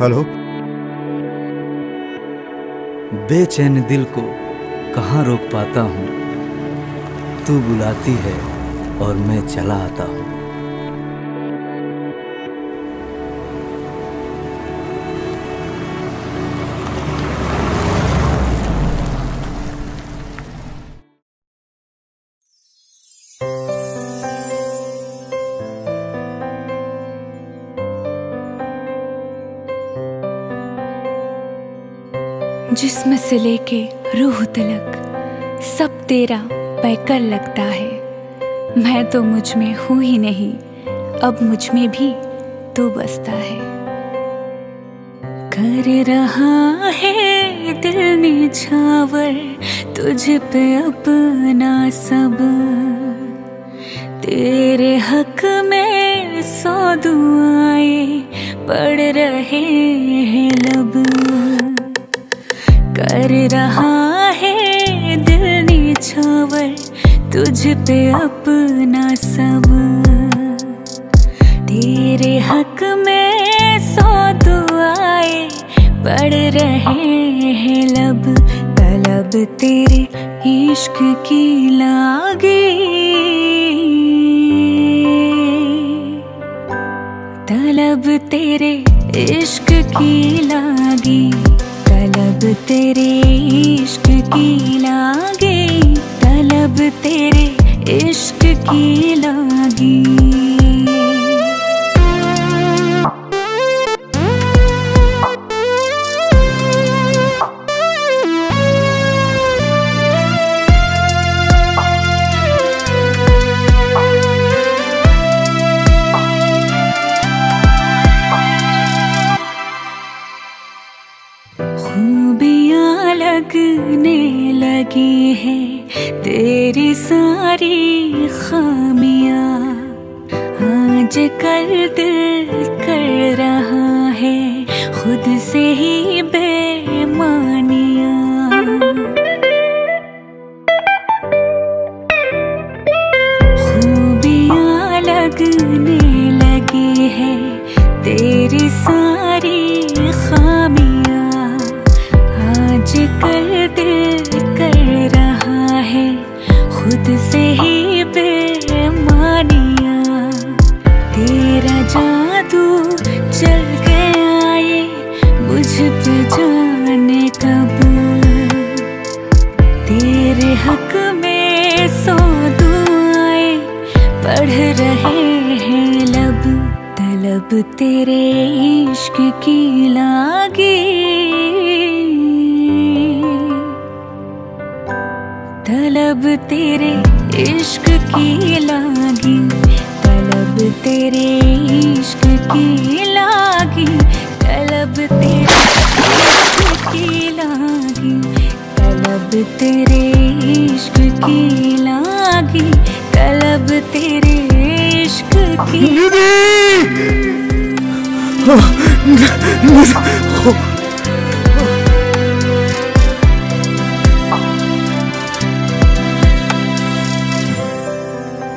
Hello? बेचैन दिल को कहाँ रोक पाता हूँ? तू बुलाती है और मैं चला आता हूँ। जिस्म से लेके रूह तलक सब तेरा पैकर लगता है। मैं तो मुझमें हूँ ही नहीं, अब मुझमें भी तू बसता है। कर रहा है दिल निछावर तुझ पे अपना सब। तेरे हक में सौ दुआएँ पड़ रहे हैं। कर रहा है दिल निछावर तुझ पे अपना सब। तेरे हक में सौ दुआएँ पड़ रहे हैं लब। तलब तेरे इश्क की लागी। तलब तेरे इश्क की लागी। तलब तेरे इश्क की लागे तलब तेरे इश्क की लागी। लगी है तेरी सारी खामियाँ। आज कल दिल कर रहा है खुद से ही बेमानियाँ। खूबियाँ लगने लगी है तेरी सारी खामियाँ। आज कल जादू चल गया ये मुझ पे जाने कब? तेरे हक में सौ दुआएँ पढ़ रहे हैं लब, तलब तेरे इश्क की लागी। तलब तेरे इश्क की लागी। तेरे इश्क की लागी तलब तेरे इश्क की।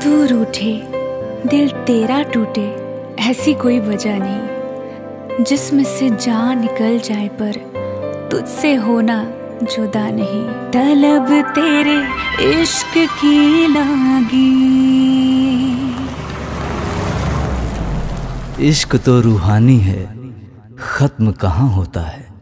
तू रूठे दिल तेरा टूटे ऐसी कोई वजह नहीं। जिसमें से जान निकल जाए पर तुझसे होना जुदा नहीं। तलब तेरे इश्क की लागी। इश्क तो रूहानी है, खत्म कहाँ होता है?